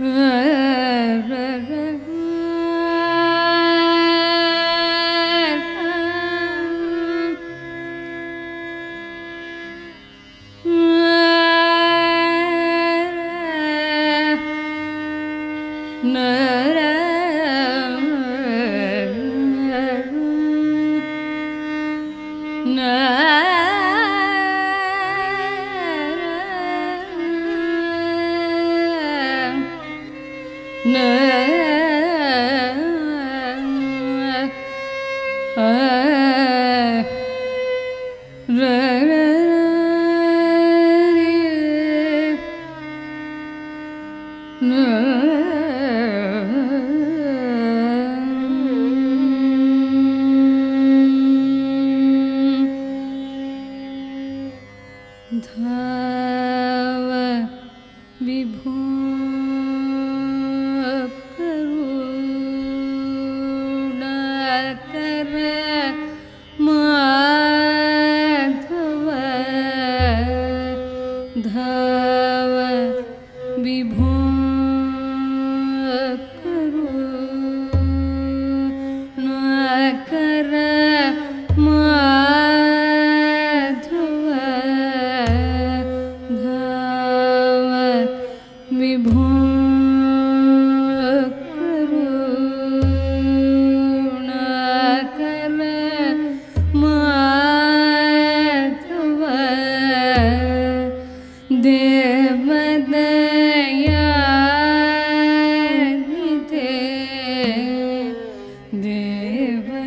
Nara No. ಕರ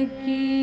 की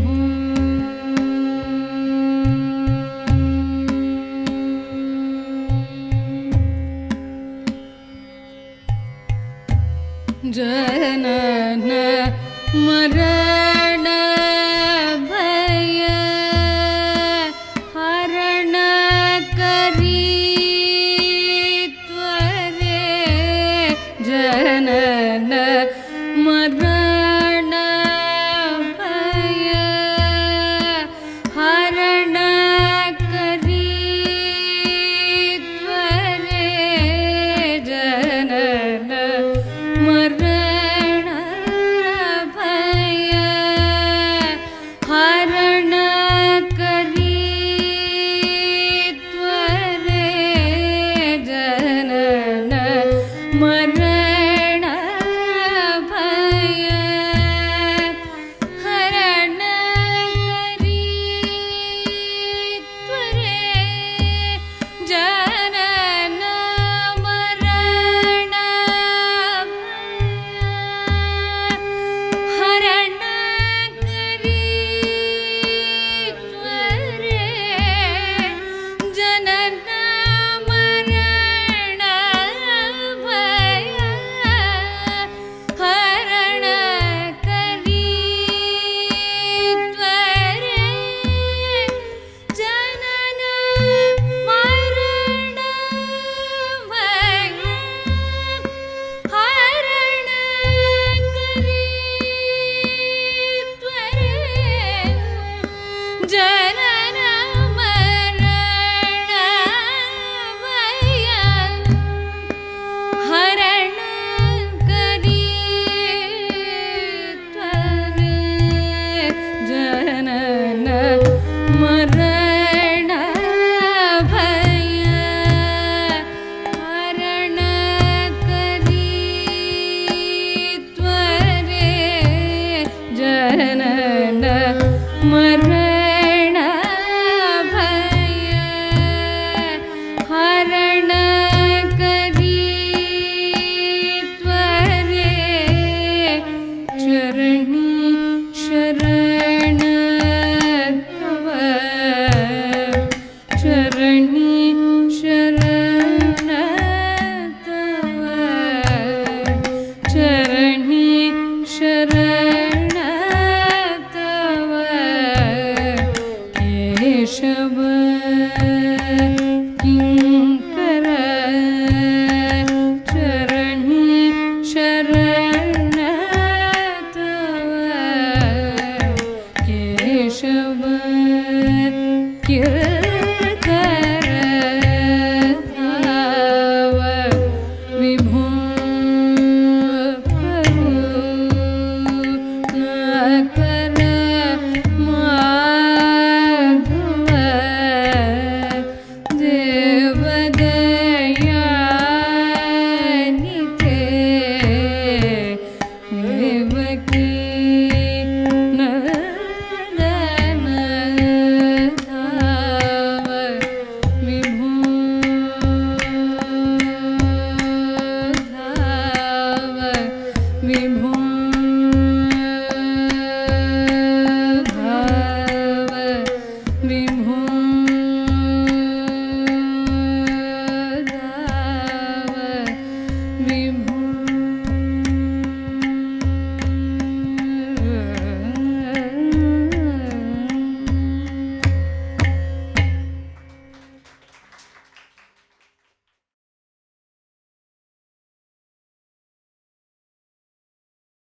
remove